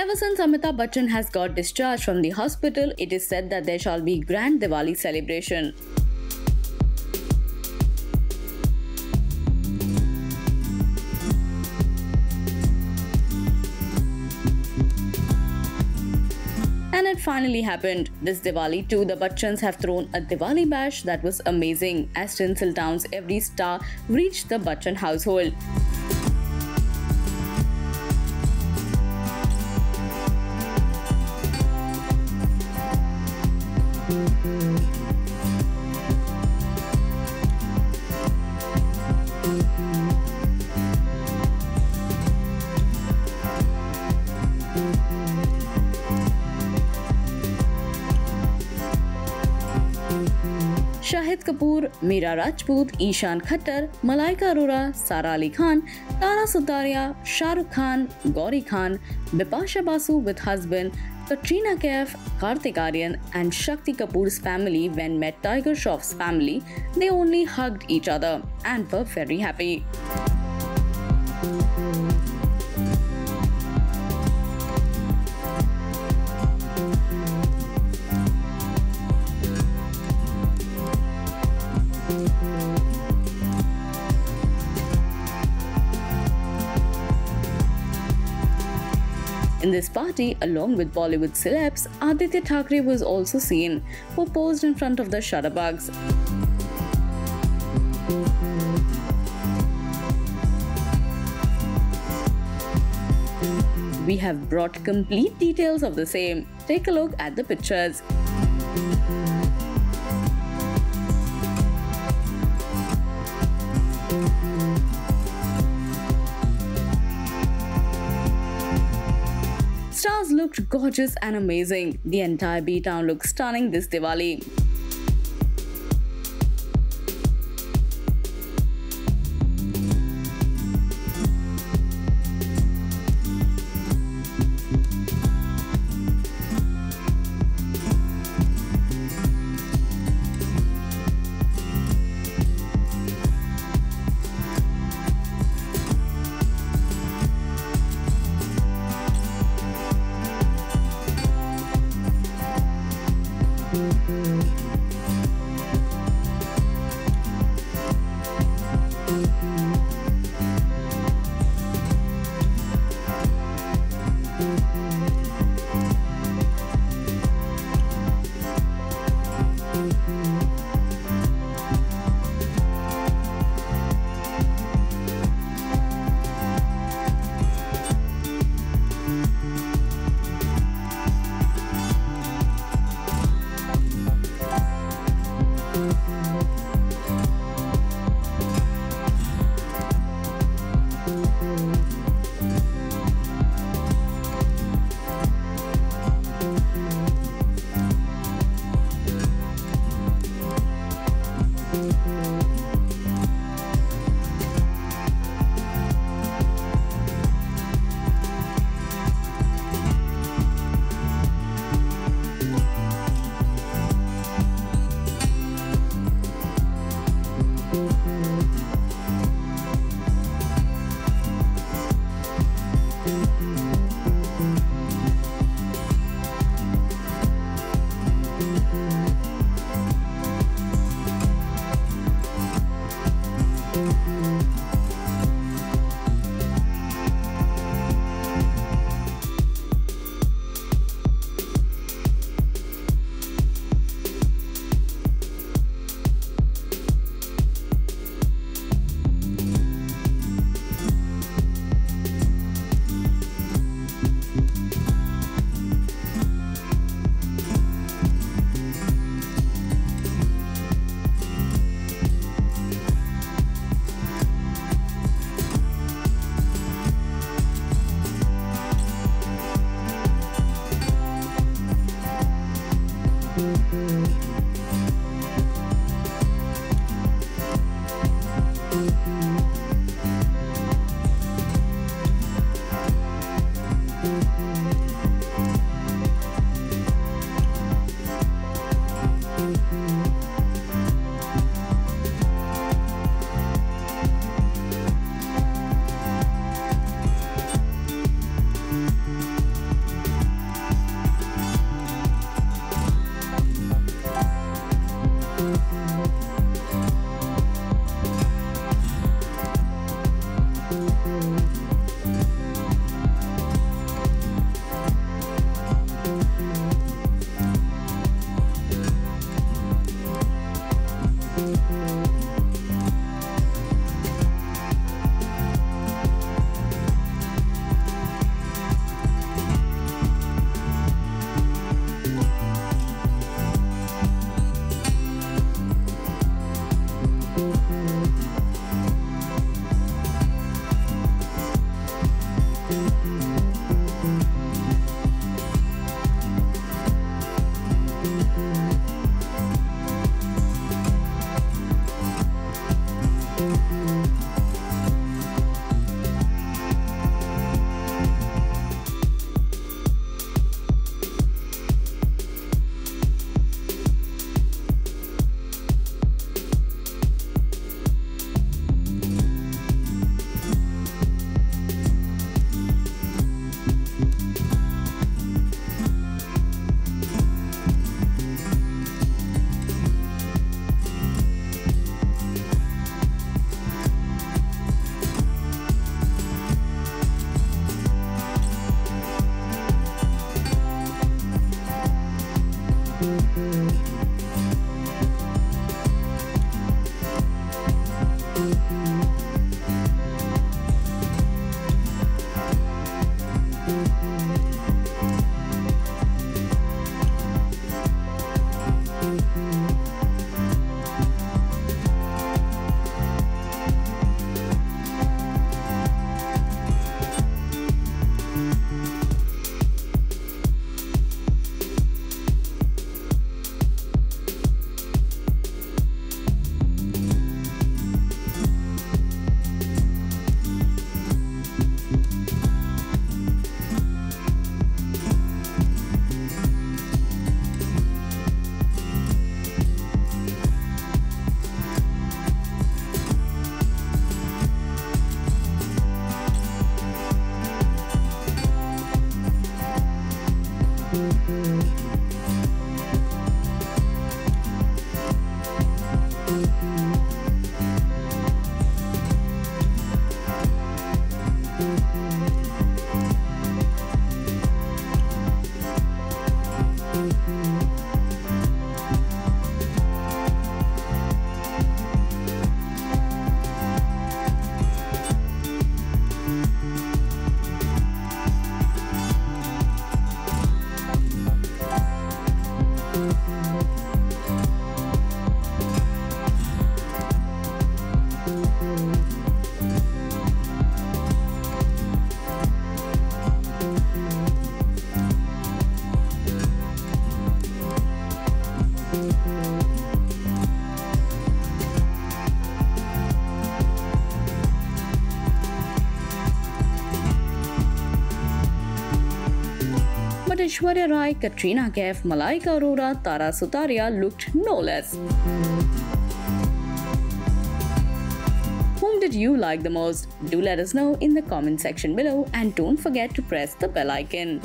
Ever since Amitabh Bachchan has got discharged from the hospital, it is said that there shall be grand Diwali celebration. And it finally happened. This Diwali too, the Bachchans have thrown a Diwali bash that was amazing as Tinsel Town's every star reached the Bachchan household. Shahid Kapoor, Meera Rajput, Ishan Khattar, Malaika Arora, Sara Ali Khan, Tara Sutaria, Shahrukh Khan, Gauri Khan, Bipasha Basu with husband Katrina Kaif, Kartik Aaryan and Shakti Kapoor family when met Tiger Shroff's family they only hugged each other and very happy In this party, along with Bollywood celebs, Aditya Thackeray was also seen, who posed in front of the shutterbugs. We have brought complete details of the same. Take a look at the pictures. Looked gorgeous and amazing. The entire B town looked stunning this Diwali. Aishwarya Rai, Katrina Kaif, Malaika Arora, Tara Sutaria looked no less. Whom did you like the most? Do let us know in the comment section below and don't forget to press the bell icon.